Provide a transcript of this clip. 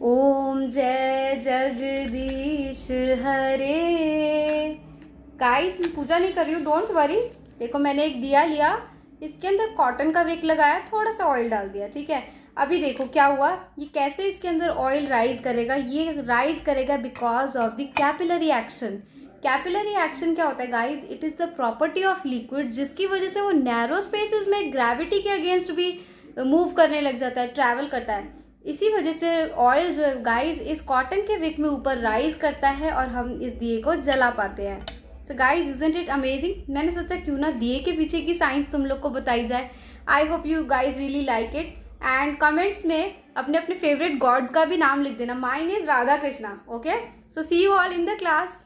ओम जय जगदीश हरे। गाइस मैं पूजा नहीं कर रही हूँ डोंट वरी देखो, मैंने एक दिया लिया। इसके अंदर कॉटन का वेक लगाया, थोड़ा सा ऑयल डाल दिया, ठीक है? अभी देखो, क्या हुआ? ये कैसे इसके अंदर ऑयल राइज करेगा? ये राइज करेगा because of the capillary action capillary action क्या होता है guys it is the property of liquid जिसकी वजह से वो नैरो स्पेसिस में ग्रेविटी के अगेंस्ट भी मूव करने लग जाता है ट्रैवल करता है। इसी वजह से ऑयल जो है गाइज़ इस कॉटन के विक में ऊपर राइज करता है और हम इस दिए को जला पाते हैं। So guys isn't it amazing मैंने सोचा क्यों ना दिए के पीछे की साइंस तुम लोग को बताई जाए। I hope you guys really like it and comments में अपने अपने फेवरेट गॉड्स का भी नाम लिख देना। Mine is Radha Krishna okay so see you all in the class